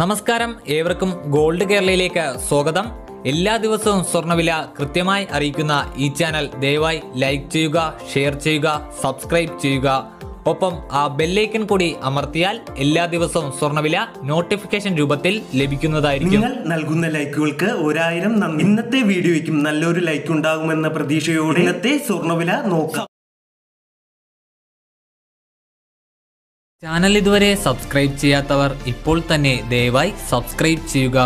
നമസ്കാരം. ഏവർക്കും ഗോൾഡ് കേരളയിലേക്ക് സ്വാഗതം. എല്ലാ ദിവസവും സ്വർണവില കൃത്യമായി അറിയിക്കുന്ന ഈ ചാനൽ ദയവായി ലൈക്ക് ചെയ്യുക ഷെയർ ചെയ്യുക സബ്സ്ക്രൈബ് ചെയ്യുക. ഒപ്പം ആ ബെല്ലൈക്കൺ കൂടി അമർത്തിയാൽ എല്ലാ ദിവസവും സ്വർണവില നോട്ടിഫിക്കേഷൻ രൂപത്തിൽ ലഭിക്കുന്നതായിരിക്കും. നിങ്ങൾ നൽകുന്ന ലൈക്കുകൾക്ക് ഒരായിരം നന്ദി. ഇന്നത്തെ വീഡിയോയ്ക്കും നല്ലൊരു ലൈക്ക് ഉണ്ടാകുമെന്ന പ്രതീക്ഷയോടെ ഇന്നത്തെ സ്വർണവില നോക്കാം. ചാനൽ ഇതുവരെ സബ്സ്ക്രൈബ് ചെയ്യാത്തവർ ഇപ്പോൾ തന്നെ ദയവായി സബ്സ്ക്രൈബ് ചെയ്യുക.